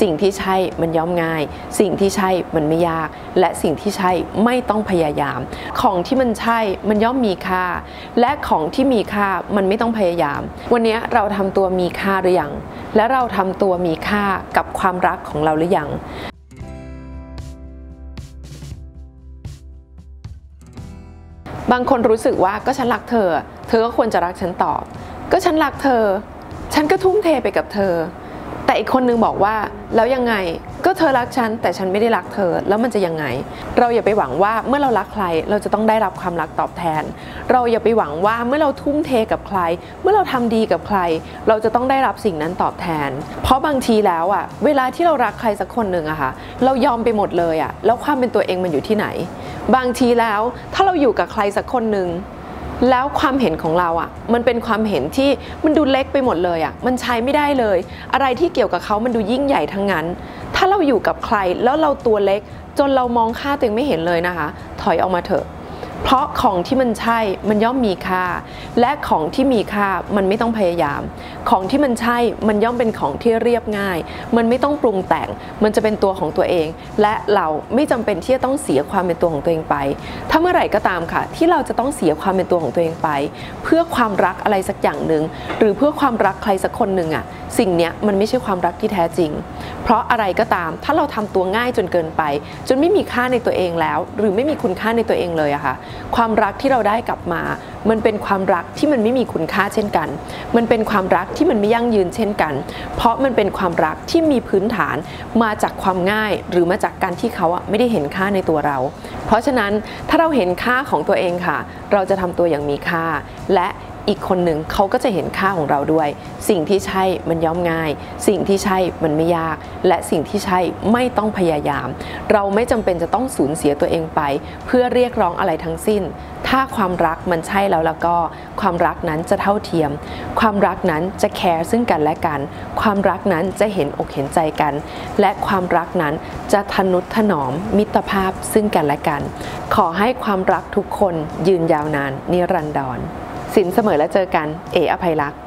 สิ่งที่ใช่มันย่อมง่าย สิ่งที่ใช่มันไม่ยาก และสิ่งที่ใช่ไม่ต้องพยายาม ของที่มันใช่มันย่อมมีค่า และของที่มีค่ามันไม่ต้องพยายาม วันนี้เราทำตัวมีค่าหรือยัง และเราทำตัวมีค่ากับความรักของเราหรือยังบางคนรู้สึกว่าก็ฉันรักเธอ เธอก็ควรจะรักฉันตอบ ก็ฉันรักเธอ ฉันก็ทุ่มเทไปกับเธอ แต่อีกคนนึงบอกว่าแล้วยังไงก็เธอรักฉันแต่ฉันไม่ได้รักเธอแล้วมันจะยังไง เราอย่าไปหวังว่าเมื่อเรารักใคร เราจะต้องได้รับความรักตอบแทน เราอย่าไปหวังว่าเมื่อเราทุ่มเทกับใคร เมื่อเราทำดีกับใคร เราจะต้องได้รับสิ่งนั้นตอบแทน เพราะบางทีแล้วอะเวลาที่เรารักใครสักคนหนึ่งอะค่ะเรายอมไปหมดเลยอะแล้วความเป็นตัวเองมันอยู่ที่ไหน บางทีแล้วถ้าเราอยู่กับใครสักคนหนึ่ง แล้วความเห็นของเราอะ่ะ มันเป็นความเห็นที่มันดูเล็กไปหมดเลยอะ่ะ มันใช้ไม่ได้เลย อะไรที่เกี่ยวกับเขามันดูยิ่งใหญ่ทั้งนั้น ถ้าเราอยู่กับใครแล้วเราตัวเล็ก จนเรามองค่าตัวเองไม่เห็นเลยนะคะ ถอยออกมาเถอะ เพราะของที่มันใช่มันย่อมมีค่า และของที่มีค่ามันไม่ต้องพยายาม ของที่มันใช่มันย่อมเป็นของที่เรียบง่าย มันไม่ต้องปรุงแต่ง มันจะเป็นตัวของตัวเอง และเราไม่จำเป็นที่จะต้องเสียความเป็นตัวของตัวเองไป ถ้าเมื่อไหร่ก็ตามค่ะ ที่เราจะต้องเสียความเป็นตัวของตัวเองไป เพื่อความรักอะไรสักอย่างหนึ่งหรือเพื่อความรักใครสักคนหนึ่งอะสิ่งเนี้ยมันไม่ใช่ความรักที่แท้จริง เพราะอะไรก็ตาม ถ้าเราทำตัวง่ายจนเกินไป จนไม่มีค่าในตัวเองแล้ว หรือไม่มีคุณค่าในตัวเองเลยอะค่ะ ความรักที่เราได้กลับมา มันเป็นความรักที่มันไม่มีคุณค่าเช่นกัน มันเป็นความรักที่มันไม่ยั่งยืนเช่นกัน เพราะมันเป็นความรักที่มีพื้นฐานมาจากความง่ายหรือมาจากการที่เขาอะไม่ได้เห็นค่าในตัวเรา เพราะฉะนั้นถ้าเราเห็นค่าของตัวเองค่ะ เราจะทำตัวอย่างมีค่าและ อีกคนหนึ่งเขาก็จะเห็นค่าของเราด้วย สิ่งที่ใช่มันย่อมง่าย สิ่งที่ใช่มันไม่ยาก และสิ่งที่ใช่ไม่ต้องพยายาม เราไม่จำเป็นจะต้องสูญเสียตัวเองไป เพื่อเรียกร้องอะไรทั้งสิ้น ถ้าความรักมันใช่แล้วแล้วก็ ความรักนั้นจะเท่าเทียม ความรักนั้นจะแคร์ซึ่งกันและกัน ความรักนั้นจะเห็นอกเห็นใจกัน และความรักนั้นจะทนุถนอมมิตรภาพซึ่งกันและกัน ขอให้ความรักทุกคนยืนยาวนานนิรันดร สินเสมอและเจอกัน เออภัยรักษ์